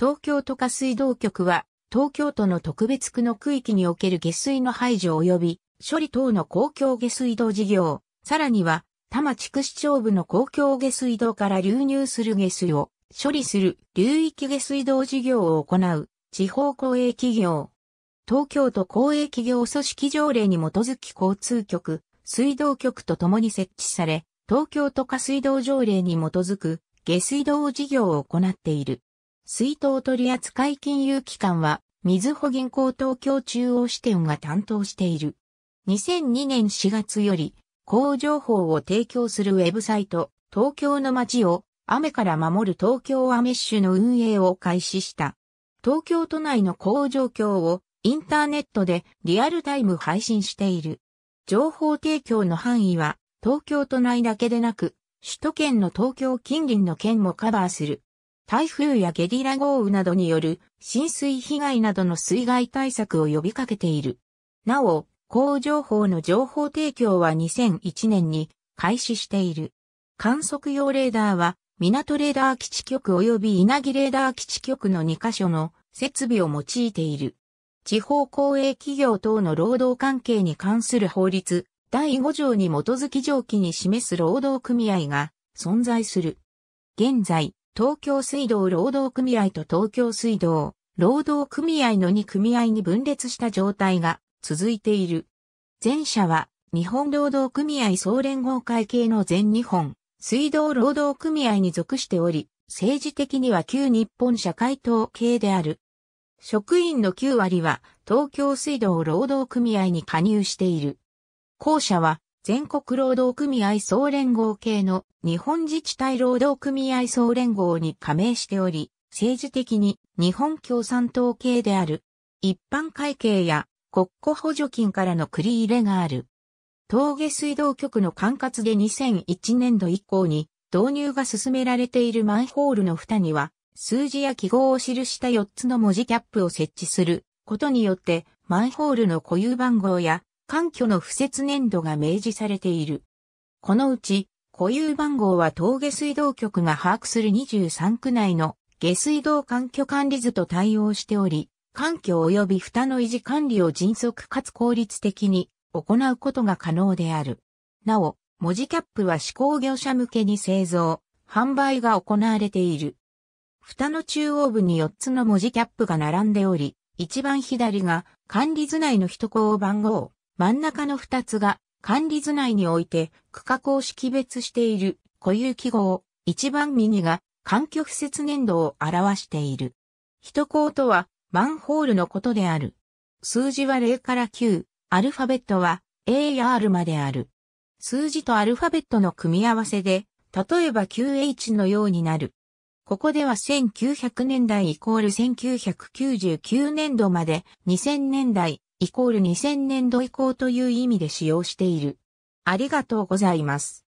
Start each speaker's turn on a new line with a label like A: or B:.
A: 東京都下水道局は、東京都の特別区の区域における下水の排除及び処理等の公共下水道事業、さらには、多摩地区市長部の公共下水道から流入する下水を処理する流域下水道事業を行う地方公営企業。東京都公営企業組織条例に基づき交通局、水道局とともに設置され、東京都下水道条例に基づく下水道事業を行っている。水筒取扱金融機関は、みずほ銀行東京中央支店が担当している。2002年4月より、高情報を提供するウェブサイト、東京の街を雨から守る東京アメッシュの運営を開始した。東京都内の高状況をインターネットでリアルタイム配信している。情報提供の範囲は東京都内だけでなく、首都圏の東京近隣の県もカバーする。台風やゲリラ豪雨などによる浸水被害などの水害対策を呼びかけている。なお、高情報の情報提供は2001年に開始している。観測用レーダーは、港レーダー基地局及び稲城レーダー基地局の2カ所の設備を用いている。地方公営企業等の労働関係に関する法律第5条に基づき上記に示す労働組合が存在する。現在、東京水道労働組合と東京水道労働組合の2組合に分裂した状態が続いている。前者は日本労働組合総連合会系の全日本水道労働組合に属しており、政治的には旧日本社会党系である。職員の9割は東京水道労働組合に加入している。後者は全国労働組合総連合系の日本自治体労働組合総連合に加盟しており、政治的に日本共産党系である。一般会計や国庫補助金からの繰り入れがある。峠水道局の管轄で2001年度以降に導入が進められているマンホールの蓋には数字や記号を記した4つの文字キャップを設置することによってマンホールの固有番号や環境の不設年度が明示されている。このうち、固有番号は峠水道局が把握する23区内の下水道環境管理図と対応しており、環境及び蓋の維持管理を迅速かつ効率的に行うことが可能である。なお、文字キャップは施工業者向けに製造、販売が行われている。蓋の中央部に4つの文字キャップが並んでおり、一番左が管理図内の一項番号、真ん中の二つが管理図内において区画を識別している固有記号、一番右が環境不設年度を表している。一項とはマンホールのことである。数字は0から9、アルファベットは A や R まである。数字とアルファベットの組み合わせで、例えば QH のようになる。ここでは1900年代イコール1999年度まで2000年代イコール2000年度以降という意味で使用している。ありがとうございます。